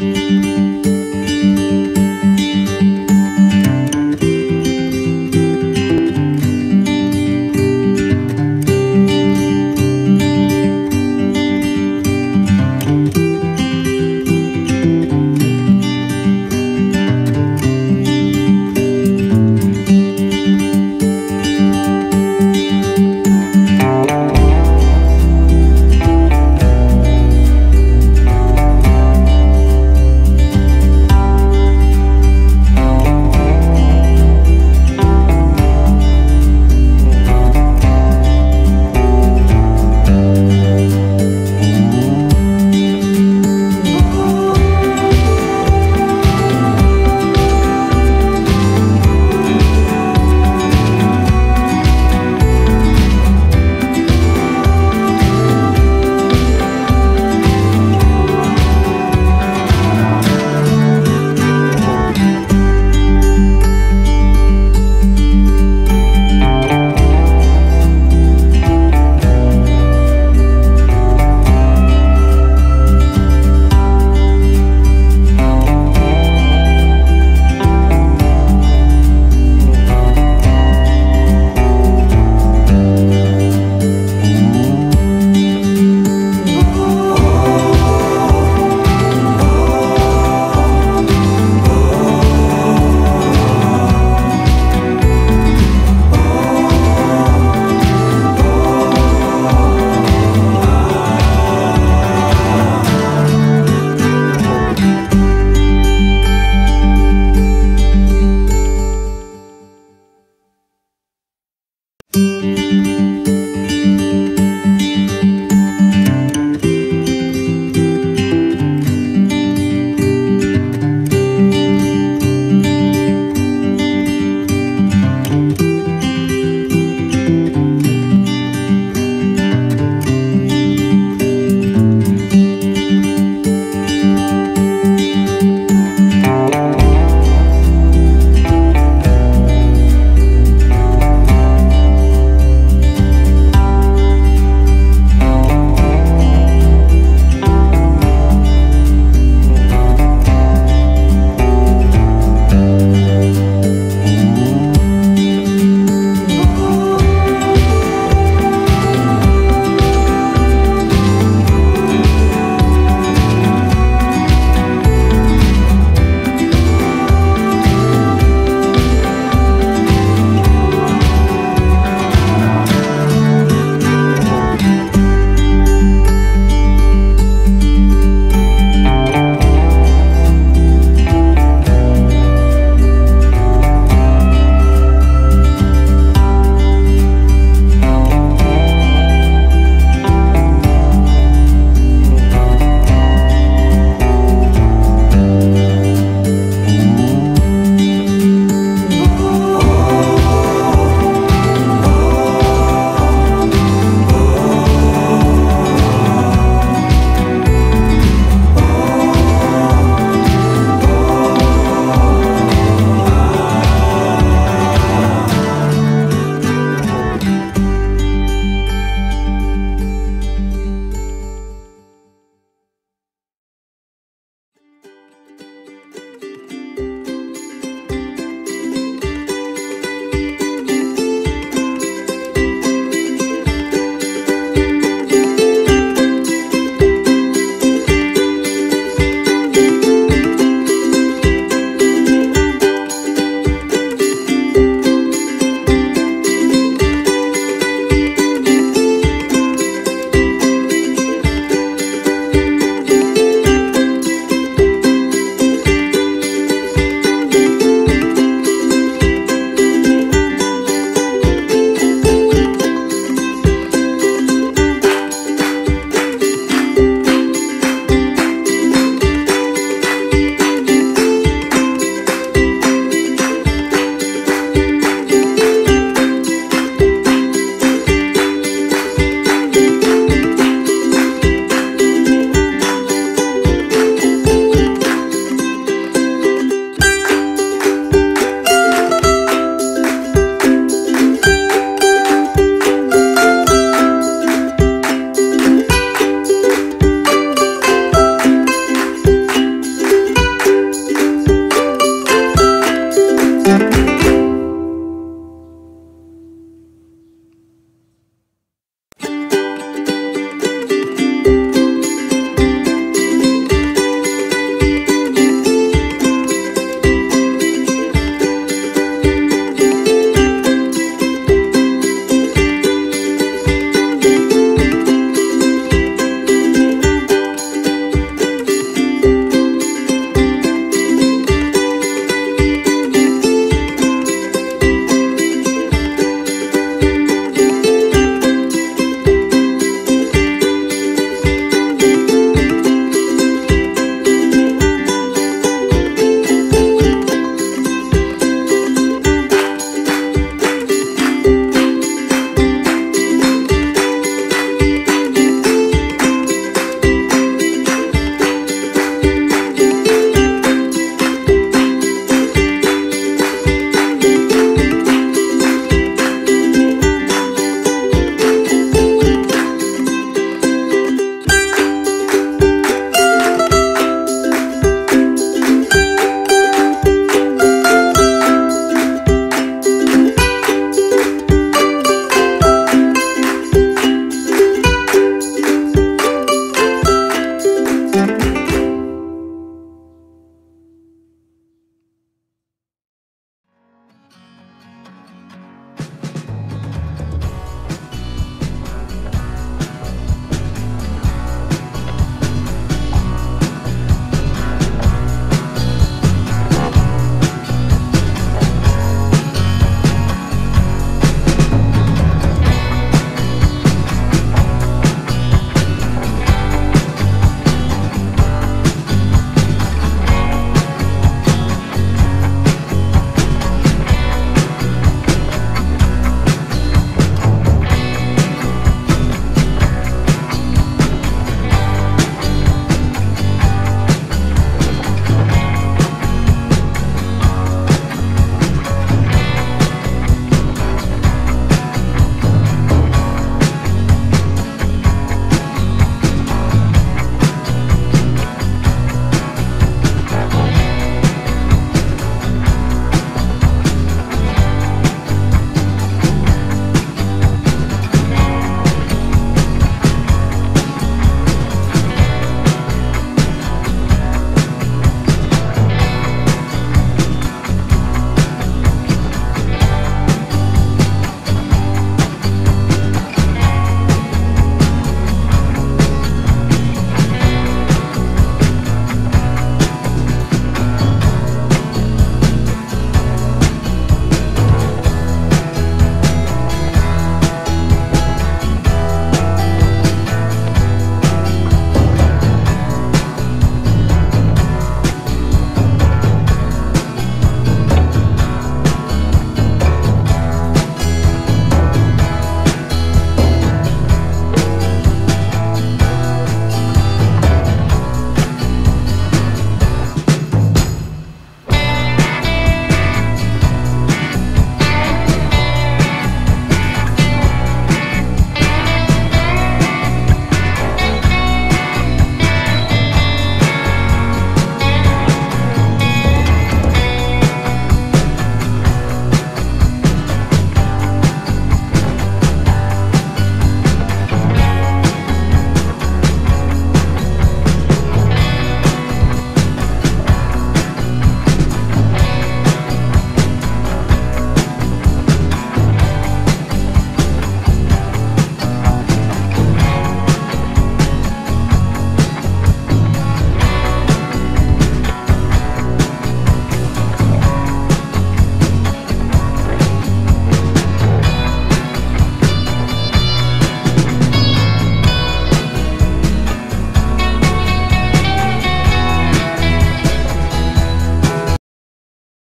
you